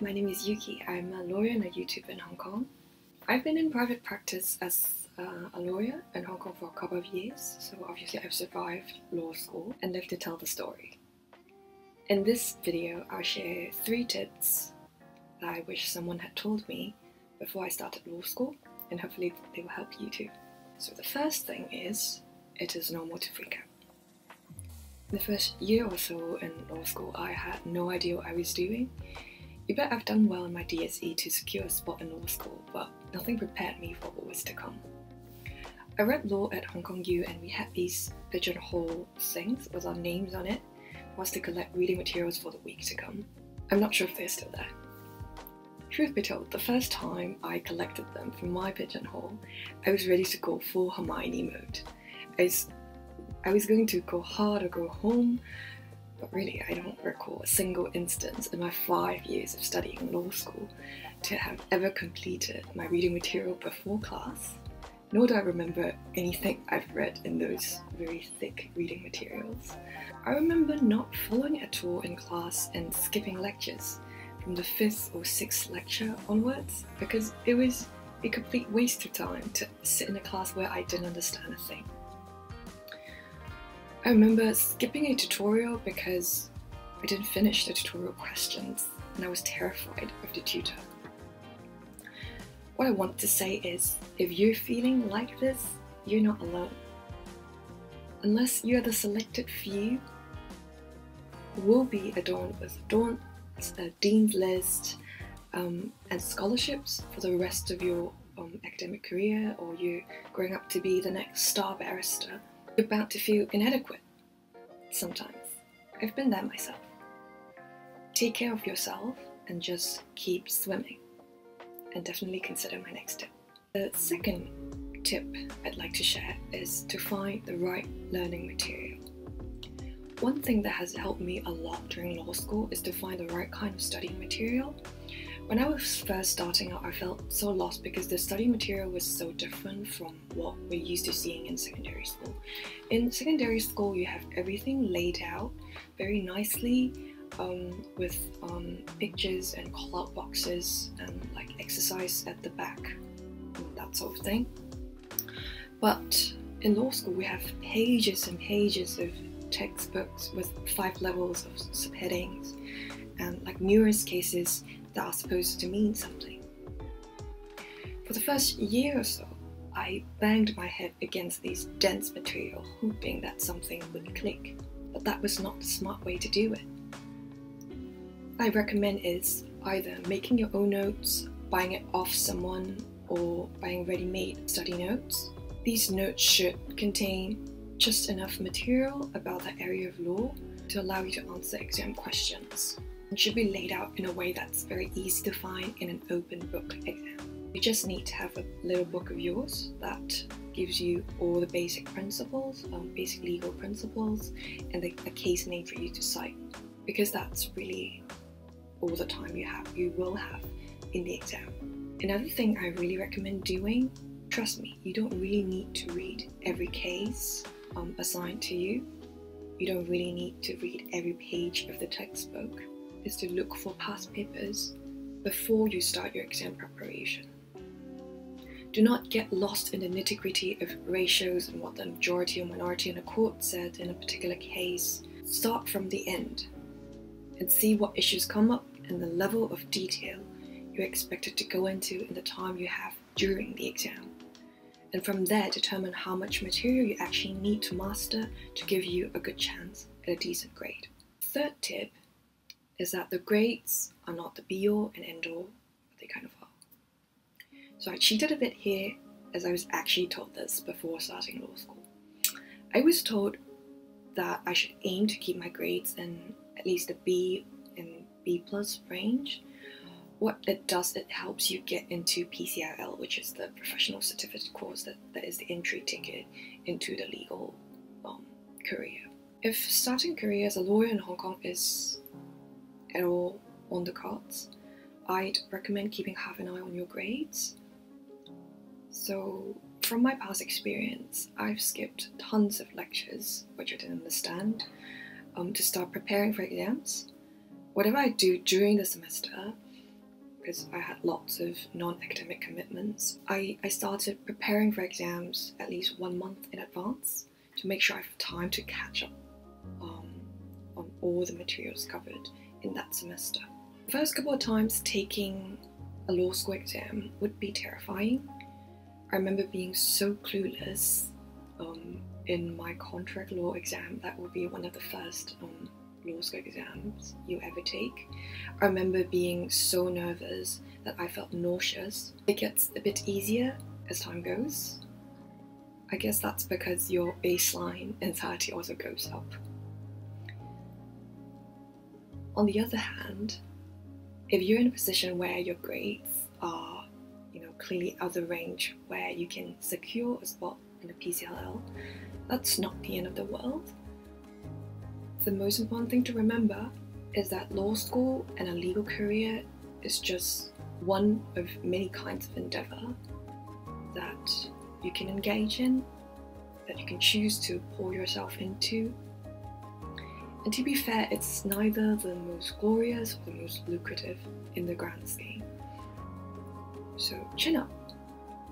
My name is Yuki. I'm a lawyer and a YouTuber in Hong Kong. I've been in private practice as uh, a lawyer in Hong Kong for a couple of years, so obviously I've survived law school and lived to tell the story. In this video, I'll share three tips that I wish someone had told me before I started law school, and hopefully they will help you too. So the first thing is, it is normal to freak out. The first year or so in law school, I had no idea what I was doing. You bet I've done well in my DSE to secure a spot in law school, but nothing prepared me for what was to come. I read law at Hong Kong U and we had these pigeonhole things with our names on it us to collect reading materials for the week to come. I'm not sure if they're still there. Truth be told, the first time I collected them from my pigeonhole, I was ready to go full Hermione mode. I was I was going to go hard or go home, but really I don't recall a single instance in my five years of studying law school to have ever completed my reading material before class, nor do I remember anything I've read in those very thick reading materials. I remember not following at all in class and skipping lectures from the fifth or sixth lecture onwards because it was a complete waste of time to sit in a class where I didn't understand a thing. I remember skipping a tutorial because I didn't finish the tutorial questions and I was terrified of the tutor. What I want to say is, if you're feeling like this, you're not alone. Unless you're the selected few, will be adorned with adorned, a dean's list um, and scholarships for the rest of your um, academic career, or you're growing up to be the next star barrister bound to feel inadequate sometimes. I've been there myself. Take care of yourself and just keep swimming. And definitely consider my next tip. The second tip I'd like to share is to find the right learning material. One thing that has helped me a lot during law school is to find the right kind of studying material when I was first starting out, I felt so lost because the study material was so different from what we're used to seeing in secondary school. In secondary school, you have everything laid out very nicely um, with um, pictures and call-out boxes and like exercise at the back, that sort of thing. But in law school, we have pages and pages of textbooks with five levels of subheadings and like numerous cases that are supposed to mean something. For the first year or so, I banged my head against this dense material, hoping that something would click, but that was not the smart way to do it. I recommend is either making your own notes, buying it off someone, or buying ready-made study notes. These notes should contain just enough material about the area of law to allow you to answer exam questions should be laid out in a way that's very easy to find in an open book exam. You just need to have a little book of yours that gives you all the basic principles, um, basic legal principles, and the, a case name for you to cite, because that's really all the time you have, you will have in the exam. Another thing I really recommend doing, trust me, you don't really need to read every case um, assigned to you. You don't really need to read every page of the textbook is to look for past papers before you start your exam preparation. Do not get lost in the nitty gritty of ratios and what the majority or minority in a court said in a particular case. Start from the end and see what issues come up and the level of detail you're expected to go into in the time you have during the exam. And from there, determine how much material you actually need to master to give you a good chance at a decent grade. Third tip is that the grades are not the be all and end all, but they kind of are. So I cheated a bit here as I was actually told this before starting law school. I was told that I should aim to keep my grades in at least a B and B plus range. What it does, it helps you get into PCLL, which is the professional certificate course that, that is the entry ticket into the legal um, career. If starting a career as a lawyer in Hong Kong is at all on the cards, I'd recommend keeping half an eye on your grades. So, from my past experience, I've skipped tons of lectures which I didn't understand um, to start preparing for exams. whatever I do during the semester, because I had lots of non academic commitments, I, I started preparing for exams at least one month in advance to make sure I have time to catch up um, on all the materials covered in that semester. The first couple of times taking a law school exam would be terrifying. I remember being so clueless um, in my contract law exam, that would be one of the first um, law school exams you ever take. I remember being so nervous that I felt nauseous. It gets a bit easier as time goes. I guess that's because your baseline anxiety also goes up. On the other hand, if you're in a position where your grades are, you know, clearly out of the range where you can secure a spot in the PCLL, that's not the end of the world. The most important thing to remember is that law school and a legal career is just one of many kinds of endeavor that you can engage in, that you can choose to pour yourself into. And to be fair, it's neither the most glorious or the most lucrative in the grand scheme. So chin up.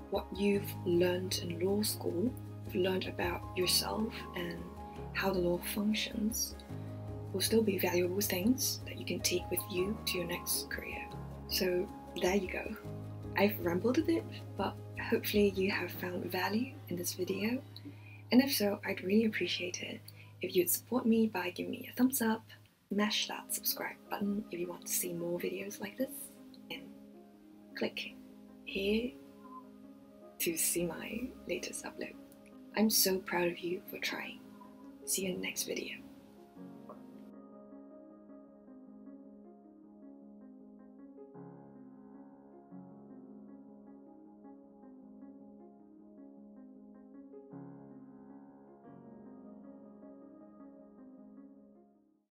What you've learned in law school, you've learned about yourself and how the law functions, will still be valuable things that you can take with you to your next career. So there you go. I've rambled a bit, but hopefully you have found value in this video. And if so, I'd really appreciate it if you'd support me by giving me a thumbs up, mash that subscribe button if you want to see more videos like this, and click here to see my latest upload. I'm so proud of you for trying. See you in the next video.